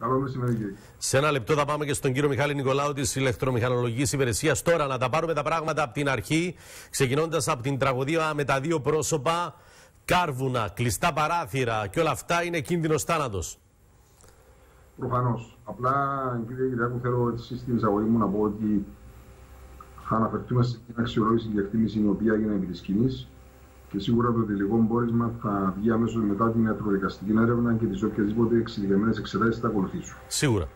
Καλό μεσημέρι, κύριε. Σε ένα λεπτό θα πάμε και στον κύριο Μιχάλη Νικολάου της ηλεκτρομηχανολογικής υπηρεσίας. Τώρα να τα πάρουμε τα πράγματα από την αρχή, ξεκινώντας από την τραγωδία με τα δύο πρόσωπα, κάρβουνα, κλειστά παράθυρα και όλα αυτά είναι κίνδυνος θάνατος. Προφανώς. Απλά, κύριε Κυριακού, θέλω έτσι στην εισαγωγή μου να πω ότι θα αναφερθούμε στην αξιολόγηση και εκτίμηση η οποία έγινε επί της σκηνής και σίγουρα το τελικό μπόρισμα θα βγει αμέσως μετά την ιατροδικαστική έρευνα και τις οποιασδήποτε εξειδικευμένες εξετάσεις θα ακολουθήσουν. Σίγουρα.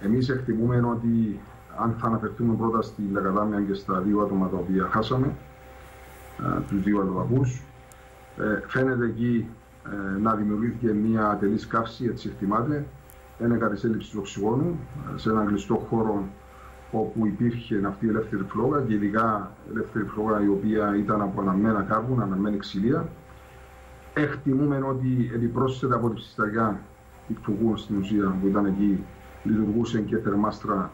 Εμείς εκτιμούμε ότι αν θα αναφερθούμε πρώτα στη Λακαδάμια και στα δύο άτομα τα οποία χάσαμε, τους δύο αλλοδαπούς, ε, φαίνεται εκεί ε, να δημιουργήθηκε μια ατελής καύση, έτσι εκτιμάται, ένα κατησέλιψη οξυγόνου ε, σε έναν κλειστό χώρο όπου υπήρχε αυτή η ελεύθερη φλόγα και ειδικά ελεύθερη φλόγα η οποία ήταν από αναμένα κάρβουνα, αναμένη ξυλία. Εκτιμούμε ότι επιπρόσθετα από τη ψησταριά του στην ουσία που ήταν εκεί λειτουργούσε και θερμάστρα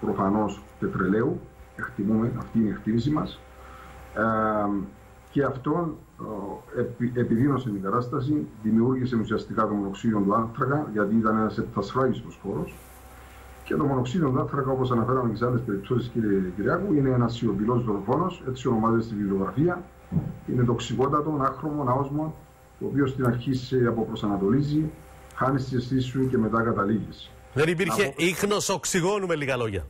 προφανώς πετρελαίου. Εκτιμούμε, αυτή είναι η εκτίμηση μας. Ε, και αυτό ε, επιδίνωσε την κατάσταση, δημιούργησε ουσιαστικά το μονοξίδιο του άνθρακα, γιατί ήταν ένας επτασφράγιστος χώρος. Και το μονοξίδιο του άνθρακα, όπως αναφέραμε και σε άλλες περιπτώσεις, κύριε Κυριάκου, είναι ένας σιωπηλός δορυφόνο, έτσι ονομάζεται στη βιβλιογραφία. Είναι τοξικότατο, άχρωμο, άοσμο, το οποίο στην αρχή σε αποπροσανατολίζει, χάνει τι αισθήσεις σου και μετά καταλήγεις. Δεν υπήρχε Από... ίχνος οξυγόνου, με λίγα λόγια.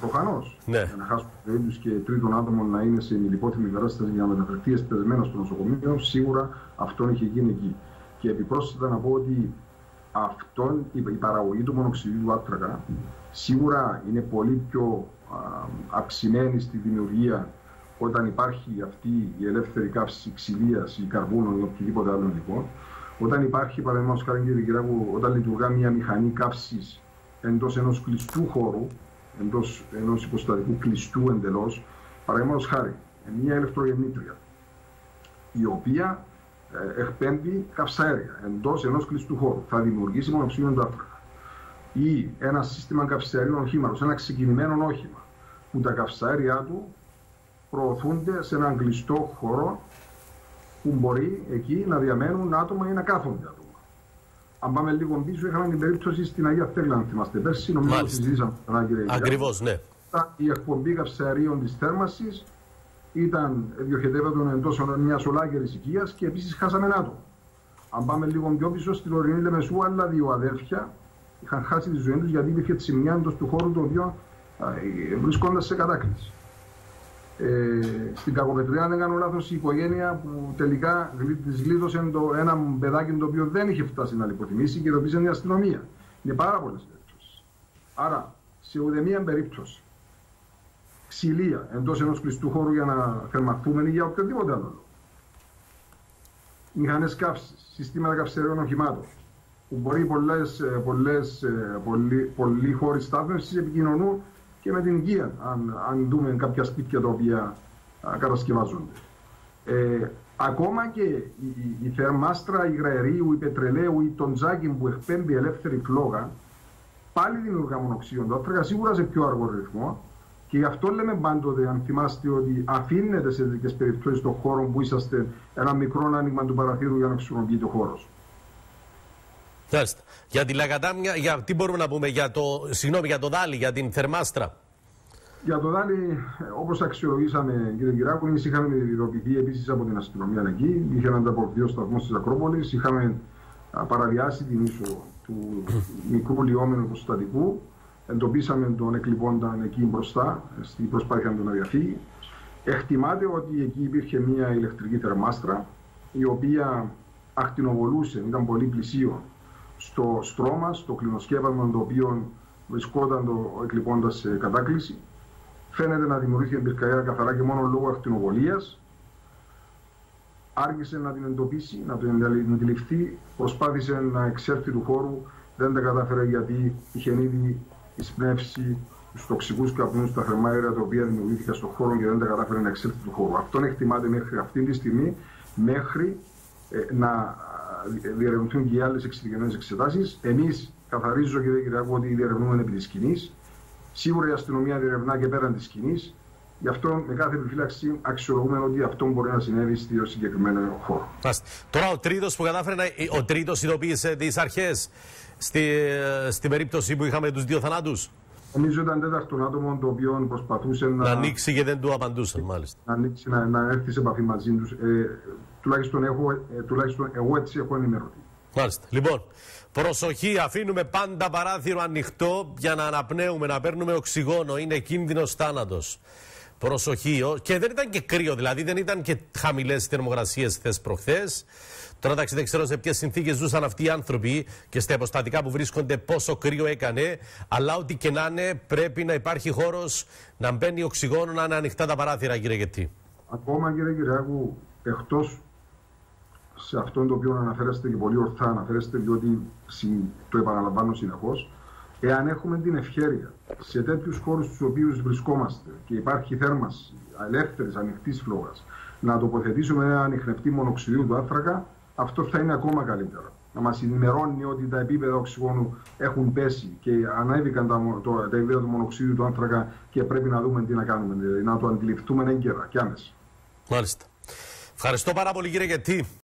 Προφανώς. Ναι. Για να χάσουν τη ζωή του και τρίτον άτομο να είναι σε ηλιπόθυμη κατάσταση για να μεταφερθεί εστεσμένο στο νοσοκομείο, σίγουρα αυτό είχε γίνει εκεί. Και επιπρόσθετα να πω ότι αυτόν, η, παραγωγή του μονοξυδίου του άνθρακα σίγουρα είναι πολύ πιο α, αυξημένη στη δημιουργία όταν υπάρχει αυτή η ελεύθερη καύση ξυλίας ή καρβούνων ή οποιοδήποτε άλλο υλικό. Όταν υπάρχει, παραδείγματος χάρη κύριε Κυράκου, όταν λειτουργά μια μηχανή καύσης εντός ενός κλειστού χώρου, εντός ενός υποστατικού κλειστού εντελώς, παραδείγματος χάρη, μια ηλεκτρογεννήτρια, η οποία ε, εκπέμπει καυσαέρια εντός ενός κλειστού χώρου. Θα δημιουργήσει μονοξίδιο του άνθρακα. Ή ένα σύστημα καυσαερίων οχήματος, ένα ξεκινημένο όχημα, που τα καυσαέρια του προωθούνται σε έναν κλειστό χώρο που μπορεί εκεί να διαμένουν άτομα ή να κάθονται άτομα. Αν πάμε λίγο πίσω, είχαμε την περίπτωση στην Αγία Θέλα, αν θυμάστε πέρσι, νομίζω ότι συζήτησαμε Ακριβώς, ναι. Η εκπομπή καυσαερίων της θέρμανσης ήταν διοχετεύονταν εντός μιας ολάκερη οικίας και επίσης χάσαμε άτομα. Αν πάμε λίγο πιο πίσω, στην ορεινή Λεμεσού, άλλα δύο αδέρφια είχαν χάσει τη ζωή τους γιατί υπήρχε τσιμιά εντός του χώρου το οποίο βρισκόνταν σε κατάκληση. Ε, στην Κακοπετριά, αν δεν κάνω λάθος, η οικογένεια που τελικά της γλίτωσε το, ένα παιδάκι το οποίο δεν είχε φτάσει να λιποθυμήσει και το πήγε η αστυνομία. Είναι πάρα πολλές περιπτώσεις. Άρα, σε ουδέμια περίπτωση ξυλία εντός ενός κλειστού χώρου για να θερμαθούμε ή για οποιοδήποτε άλλο λόγο. Μηχανές καύσης, συστήματα καυσεριών οχημάτων, που μπορεί πολλές πολλές, πολλοί, πολλοί χώροι στάθμευσης επικοινωνούν και με την υγεία, αν, αν δούμε κάποια σπίτια τα οποία α, κατασκευάζονται. Ε, ακόμα και η, η θερμάστρα υγραερίου, η πετρελαίου ή τον τζάκι που εκπέμπει ελεύθερη φλόγα, πάλι δημιουργά μονοξίδιο του άνθρακα, σίγουρα σε πιο αργό ρυθμό, και γι' αυτό λέμε πάντοτε, αν θυμάστε, ότι αφήνετε σε τέτοιες περιπτώσεις στον χώρο που είσαστε ένα μικρό άνοιγμα του παραθύρου για να χρησιμοποιείτε ο χώρος. Για τη Λαγκατάμια, για, τι μπορούμε να πούμε για το, συγγνώμη, για το Δάλι, για την Θερμάστρα. Για το Δάλι, όπως αξιολογήσαμε, κύριε Κυράκου, είχαμε ειδοποιηθεί επίσης από την αστυνομία εκεί. Είχε από δύο σταθμού της Ακρόπολης. Είχαμε παραβιάσει την ίσο του μικρού λιόμενου προστατικού εντοπίσαμε τον εκλειπώντα εκεί μπροστά, στην προσπάθεια να τον διαφύγει. Εκτιμάται ότι εκεί υπήρχε μια ηλεκτρική θερμάστρα, η οποία ακτινοβολούσε, ήταν πολύ πλησίο στο στρώμα, στο κλινοσκέπασμα το οποίο βρισκόταν το εκλειπώντας σε κατάκληση. Φαίνεται να δημιουργήθηκε πυρκαγιά καθαρά και μόνο λόγω ακτινοβολίας. Άργησε να την εντοπίσει, να την αντιληφθεί, προσπάθησε να εξέλθει του χώρου, δεν τα κατάφερε γιατί είχε ήδη εισπνεύσει τους τοξικούς καπνού, τα θερμά αέρα τα οποία δημιουργήθηκαν στον χώρο και δεν τα κατάφερε να εξέλθει του χώρου. Αυτό εκτιμάται μέχρι αυτή τη στιγμή, μέχρι ε, να διερευνηθούν και οι άλλες εξειδικευμένες εξετάσεις. Εμείς, καθαρίζω και δεν κοιτάξω ότι διερευνούμε επί της σκηνής. Σίγουρα η αστυνομία διερευνά και πέραν της σκηνής. Γι' αυτό με κάθε επιφύλαξη αξιολογούμε ότι αυτό μπορεί να συνέβη στο συγκεκριμένο χώρο. Τώρα ο τρίτος που κατάφερε να. Ο τρίτος ειδοποίησε τις αρχές στη, στην περίπτωση που είχαμε τους δύο θανάτους. Νομίζω ήταν τέταρτο άτομο το οποίο προσπαθούσε να. Να ανοίξει και δεν του απαντούσαν, μάλιστα. Να ανοίξει, να, να έρθει σε επαφή μαζί τους. Ε, τουλάχιστον, έχω, ε, τουλάχιστον εγώ έτσι έχω ενημερωθεί. Μάλιστα. Λοιπόν, προσοχή, αφήνουμε πάντα παράθυρο ανοιχτό για να αναπνέουμε, να παίρνουμε οξυγόνο. Είναι κίνδυνος θάνατος. Προσοχή. Και δεν ήταν και κρύο, δηλαδή δεν ήταν και χαμηλές θερμοκρασίες χθες προχθές. Τώρα εντάξει δεν ξέρω σε ποιες συνθήκες ζούσαν αυτοί οι άνθρωποι και στα υποστατικά που βρίσκονται πόσο κρύο έκανε. Αλλά ό,τι και να είναι πρέπει να υπάρχει χώρος να μπαίνει οξυγόνο, να είναι ανοιχτά τα παράθυρα, κύριε Γετή. Ακόμα κύριε Κυριάκου, εκτός σε αυτό το οποίο αναφέρεστε και πολύ ορθά αναφέρεστε, διότι το επαναλαμβάνω συνεχώς, εάν έχουμε την ευχαίρεια σε τέτοιους χώρους στους οποίους βρισκόμαστε και υπάρχει θέρμανση ελεύθερης ανοιχτής φλόγα να τοποθετήσουμε ένα ανοιχνευτή μονοξυδίου του άνθρακα, αυτό θα είναι ακόμα καλύτερο. Να μας ενημερώνει ότι τα επίπεδα οξυγόνου έχουν πέσει και ανέβηκαν τα, το, τα επίπεδα του μονοξυδίου του άνθρακα και πρέπει να δούμε τι να κάνουμε. Δηλαδή να το αντιληφθούμε έγκαιρα και άμεσα. Μάλιστα. Ευχαριστώ πάρα πολύ κύριε Γετή.